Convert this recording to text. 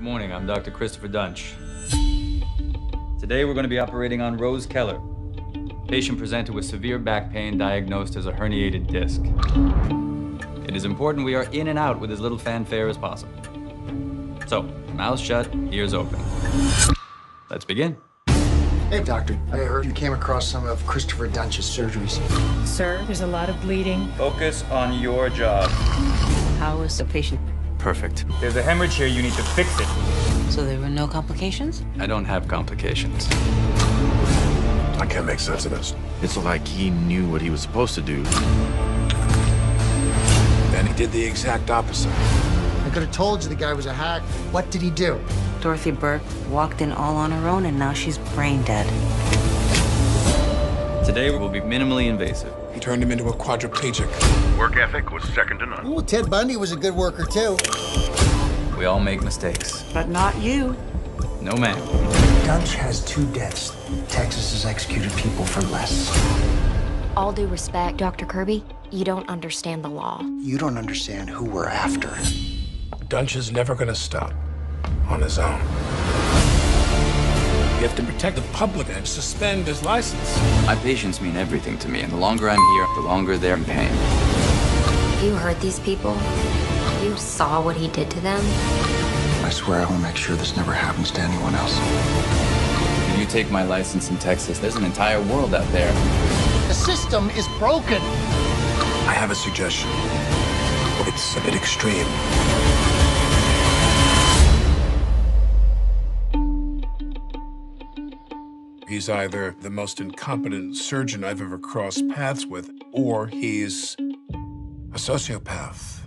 Good morning, I'm Dr. Christopher Duntsch. Today we're going to be operating on Rose Keller. Patient presented with severe back pain diagnosed as a herniated disc. It is important we are in and out with as little fanfare as possible. So, mouth shut, ears open. Let's begin. Hey, doctor. I heard you came across some of Christopher Duntsch's surgeries. Sir, there's a lot of bleeding. Focus on your job. How is the patient? Perfect. There's a hemorrhage here, you need to fix it. So there were no complications? I don't have complications. I can't make sense of this. It's like he knew what he was supposed to do. And he did the exact opposite. I could have told you the guy was a hack. What did he do? Dorothy Burke walked in all on her own and now she's brain dead. Today we will be minimally invasive. He turned him into a quadriplegic. Work ethic was second to none. Well, Ted Bundy was a good worker, too. We all make mistakes. But not you. No man. Duntsch has two deaths. Texas has executed people for less. All due respect, Dr. Kirby, you don't understand the law. You don't understand who we're after. Duntsch is never going to stop on his own. You have to protect the public and suspend his license. My patients mean everything to me, and the longer I'm here, the longer they're in pain. You hurt these people. You saw what he did to them. I swear I will make sure this never happens to anyone else. If you take my license in Texas, there's an entire world out there. The system is broken. I have a suggestion. It's a bit extreme. He's either the most incompetent surgeon I've ever crossed paths with, or he's a sociopath.